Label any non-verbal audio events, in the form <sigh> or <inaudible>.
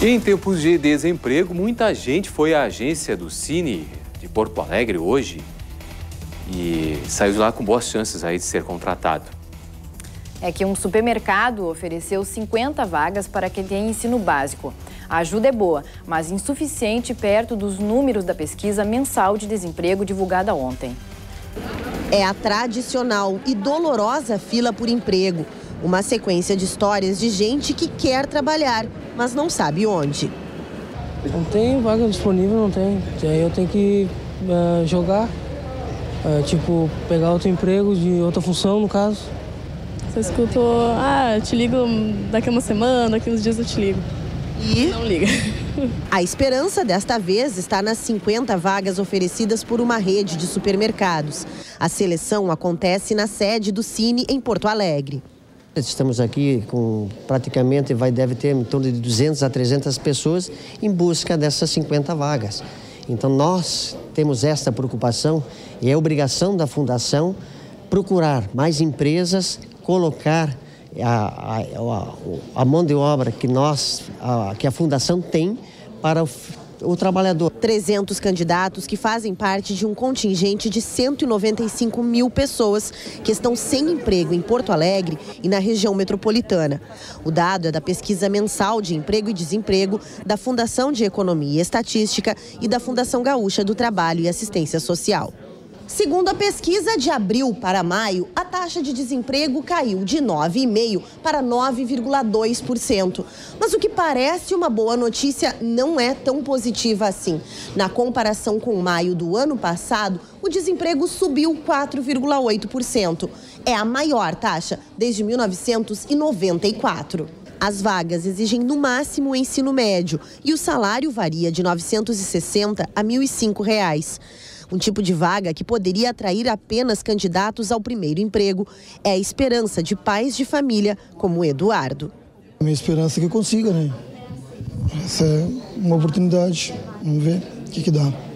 Em tempos de desemprego, muita gente foi à agência do Cine de Porto Alegre hoje e saiu de lá com boas chances aí de ser contratado. É que um supermercado ofereceu 50 vagas para quem tem ensino básico. A ajuda é boa, mas insuficiente perto dos números da pesquisa mensal de desemprego divulgada ontem. É a tradicional e dolorosa fila por emprego. Uma sequência de histórias de gente que quer trabalhar, mas não sabe onde. Não tem vaga disponível, não tem. Aí eu tenho que uh, jogar, uh, tipo, pegar outro emprego de outra função, no caso. Você escutou, ah, te ligo daqui a uma semana, daqui uns dias eu te ligo. E? Não liga. <laughs> A esperança desta vez está nas 50 vagas oferecidas por uma rede de supermercados. A seleção acontece na sede do Cine em Porto Alegre. Estamos aqui com praticamente vai deve ter em torno de 200 a 300 pessoas em busca dessas 50 vagas. Então nós temos esta preocupação e é obrigação da fundação procurar mais empresas, colocar a, a, a mão de obra que nós, a, que a fundação tem para o trabalhador. 300 candidatos que fazem parte de um contingente de 195 mil pessoas que estão sem emprego em Porto Alegre e na região metropolitana. O dado é da pesquisa mensal de emprego e desemprego da Fundação de Economia e Estatística e da Fundação Gaúcha do Trabalho e Assistência Social. Segundo a pesquisa de abril para maio, a taxa de desemprego caiu de 9,5% para 9,2%. Mas o que parece uma boa notícia não é tão positiva assim. Na comparação com maio do ano passado, o desemprego subiu 4,8%. É a maior taxa desde 1994. As vagas exigem no máximo o ensino médio e o salário varia de R$ 960 a 1.005 reais. Um tipo de vaga que poderia atrair apenas candidatos ao primeiro emprego é a esperança de pais de família como Eduardo. A minha esperança é que consiga, né? Essa é uma oportunidade. Vamos ver o que, que dá.